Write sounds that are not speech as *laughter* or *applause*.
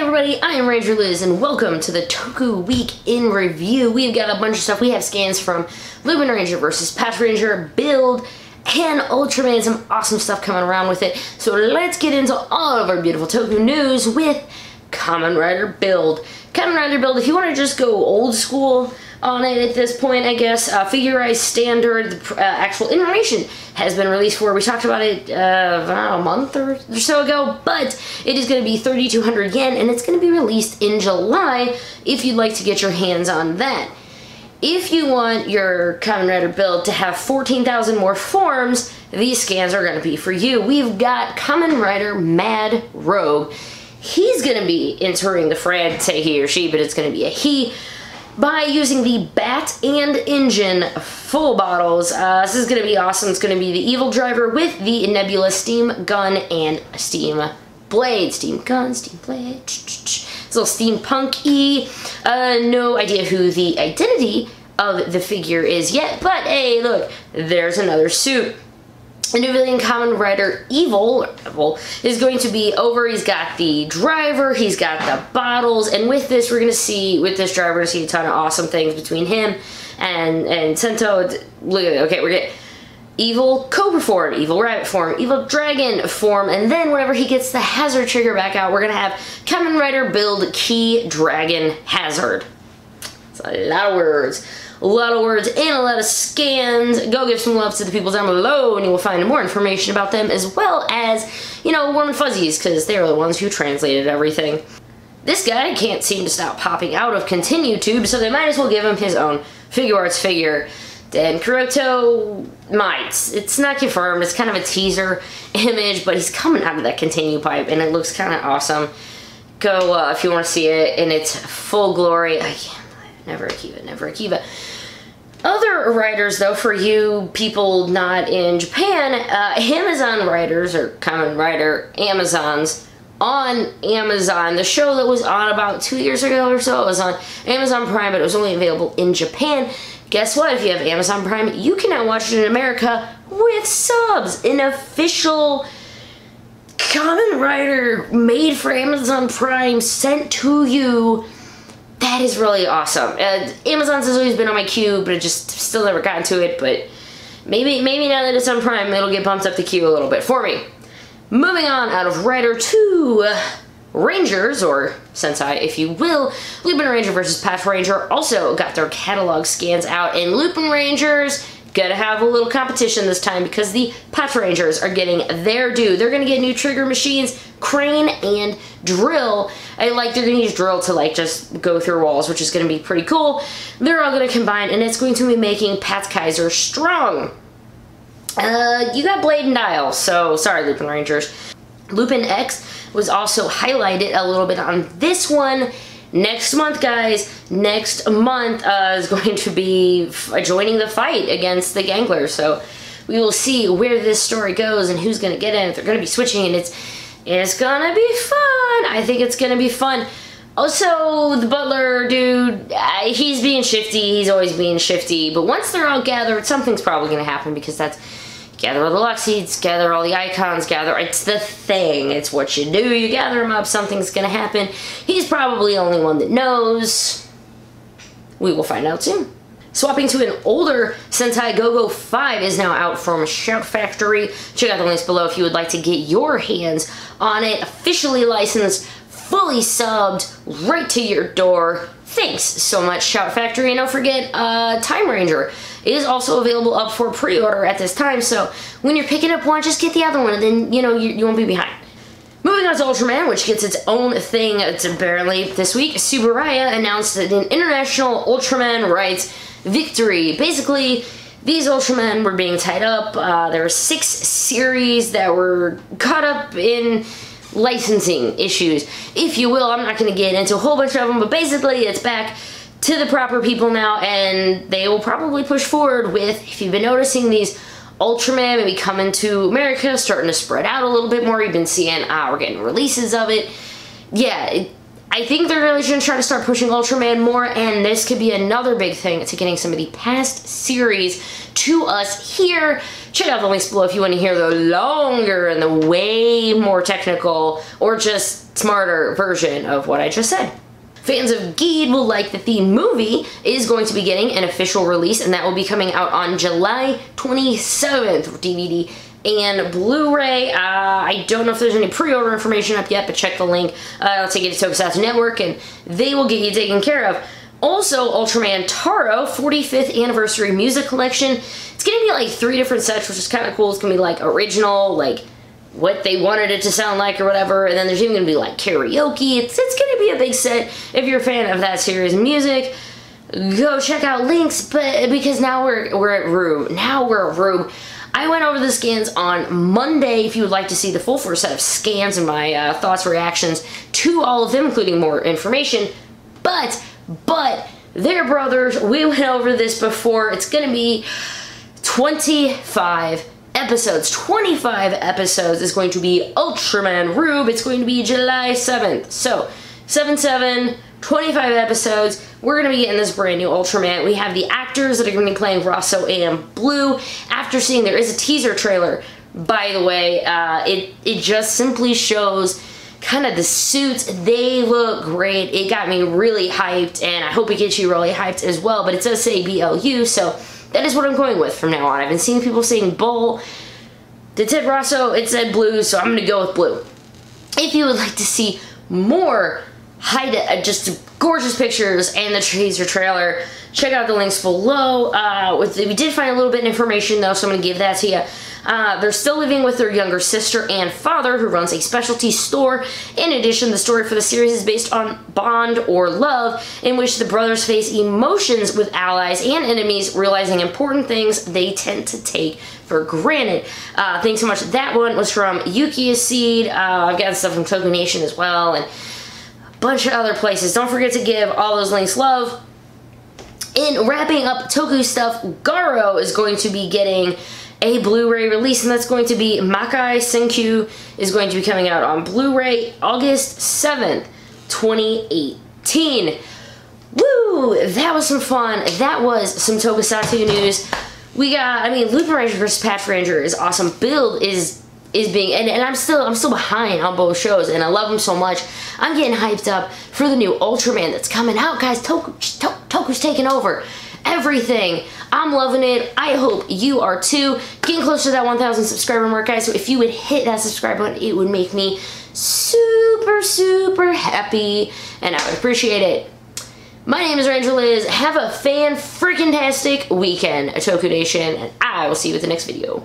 everybody, I am Ranger Liz and welcome to the Toku Week in Review. We've got a bunch of stuff. We have scans from Lupin Ranger versus Patranger, Build, and Ultraman. Some awesome stuff coming around with it. So let's get into all of our beautiful Toku news with Kamen Rider Build. Kamen Rider Build, if you want to just go old school, on it at this point, I guess. Uh, Figure-rise standard, the uh, actual information has been released for. We talked about it uh, a month or so ago, but it is going to be 3,200 yen, and it's going to be released in July if you'd like to get your hands on that. If you want your Kamen Rider build to have 14,000 more forms, these scans are going to be for you. We've got Kamen Rider Mad Rogue. He's going to be entering the fray, I'd say he or she, but it's going to be a he by using the Bat and Engine full bottles. Uh, this is going to be awesome. It's going to be the Evol Driver with the Nebula Steam Gun and Steam Blade. Steam Gun, Steam Blade. It's a little steampunk-y. Uh, no idea who the identity of the figure is yet, but hey, look, there's another suit. The new villain Kamen Rider Evol, Evol is going to be over. He's got the driver, he's got the bottles, and with this, we're going to see, with this driver, see a ton of awesome things between him and, and Sento. Look at it. Okay, we're getting Evol cobra form, Evol rabbit form, Evol dragon form, and then whenever he gets the hazard trigger back out, we're gonna have Kamen Rider build key dragon hazard. It's a lot of words a lot of words and a lot of scans. Go give some love to the people down below and you will find more information about them as well as, you know, Warm and Fuzzies because they're the ones who translated everything. This guy can't seem to stop popping out of Continue Tube, so they might as well give him his own Figuarts figure. Dan Kuroto might. It's not confirmed, it's kind of a teaser *laughs* image, but he's coming out of that Continue pipe and it looks kind of awesome. Go uh, if you want to see it in its full glory. I can't Never Akiva, never Akiva. Other Riders, though, for you people not in Japan, uh, Amazon Riders, or Kamen Rider Amazons, on Amazon, the show that was on about two years ago or so, it was on Amazon Prime, but it was only available in Japan. Guess what? If you have Amazon Prime, you can now watch it in America with subs. An official Kamen Rider made for Amazon Prime sent to you that is really awesome. Uh, Amazon's has always been on my queue, but I just still never gotten to it. But maybe maybe now that it's on Prime, it'll get bumped up the queue a little bit for me. Moving on out of Rider 2, uh, Rangers, or Sentai, if you will, Lupin Ranger versus Patranger also got their catalog scans out, and Lupin Rangers Gotta have a little competition this time because the Patrangers are getting their due. They're gonna get new trigger machines, crane, and drill. I like they're gonna use drill to like just go through walls, which is gonna be pretty cool. They're all gonna combine and it's going to be making Pat Kaiser strong. Uh, you got Blade and Dial, so sorry Lupin Rangers. Lupin X was also highlighted a little bit on this one next month, guys, next month uh, is going to be joining the fight against the Ganglers. So we will see where this story goes and who's going to get in. If they're going to be switching, and it's it's going to be fun. I think it's going to be fun. Also, the butler dude, uh, he's being shifty. He's always being shifty. But once they're all gathered, something's probably going to happen because that's gather all the luck seeds, gather all the icons, gather, it's the thing, it's what you do, you gather them up, something's gonna happen. He's probably the only one that knows. We will find out soon. Swapping to an older Sentai Go-Go 5 is now out from Shout Factory. Check out the links below if you would like to get your hands on it. Officially licensed, fully subbed, right to your door. Thanks so much, Shout Factory. And don't forget uh, Time Ranger is also available up for pre-order at this time. So when you're picking up one, just get the other one and then, you know, you, you won't be behind. Moving on to Ultraman, which gets its own thing it's apparently this week, Tsuburaya announced an international Ultraman rights victory. Basically, these Ultramen were being tied up. Uh, there were six series that were caught up in licensing issues, if you will. I'm not going to get into a whole bunch of them, but basically it's back to the proper people now, and they will probably push forward with, if you've been noticing these Ultraman maybe coming to America, starting to spread out a little bit more. You've been seeing, ah, we're getting releases of it. Yeah, it, I think they're really going to try to start pushing Ultraman more, and this could be another big thing to getting some of the past series to us here. Check out the links below if you want to hear the longer and the way more technical or just smarter version of what I just said. Fans of Geed will like that the movie is going to be getting an official release, and that will be coming out on July 27th DVD and Blu-ray. Uh, I don't know if there's any pre-order information up yet, but check the link. Uh, I'll take you to Tokusatsu Network, and they will get you taken care of. Also, Ultraman Taro 45th Anniversary Music Collection. It's gonna be like three different sets, which is kind of cool. It's gonna be like original, like what they wanted it to sound like or whatever, and then there's even gonna be like karaoke. It's, it's gonna a big set if you're a fan of that series music. Go check out links, but because now we're we're at Rube. Now we're at Rube. I went over the scans on Monday if you would like to see the full first set of scans and my uh, thoughts, reactions to all of them, including more information. But, but, they're brothers. We went over this before. It's going to be 25 episodes. 25 episodes is going to be Ultraman Rube. It's going to be July 7th. So, 7-7, 25 episodes. We're going to be getting this brand new Ultraman. We have the actors that are going to be playing Rosso and Blue. After seeing, there is a teaser trailer, by the way. Uh, it, it just simply shows kind of the suits. They look great. It got me really hyped, and I hope it gets you really hyped as well. But it does say BLU, so that is what I'm going with from now on. I've been seeing people saying Bull. It said Rosso, it said Blue, so I'm going to go with Blue. If you would like to see more hide uh, just gorgeous pictures and the teaser trailer. Check out the links below. Uh, we did find a little bit of information though, so I'm to give that to you. Uh, they're still living with their younger sister and father, who runs a specialty store. In addition, the story for the series is based on bond or love, in which the brothers face emotions with allies and enemies, realizing important things they tend to take for granted. Uh, thanks so much. That one was from Ukiya Seed. Uh, I've got stuff from Toku Nation as well, and bunch of other places. Don't forget to give all those links love. In wrapping up Toku stuff, Garo is going to be getting a Blu-ray release, and that's going to be Makai Senki is going to be coming out on Blu-ray August 7th, 2018. Woo! That was some fun. That was some Tokusatsu news. We got, I mean, Lupin Ranger vs. Patranger is awesome. Build is is being and, and I'm still I'm still behind on both shows and I love them so much. I'm getting hyped up for the new Ultraman that's coming out, guys. Toku, Toku's taking over everything. I'm loving it. I hope you are too. Getting close to that 1,000 subscriber mark, guys. So if you would hit that subscribe button, it would make me super, super happy, and I would appreciate it. My name is Ranger Liz. Have a fan freaking tastic weekend, Toku Nation, and I will see you with the next video.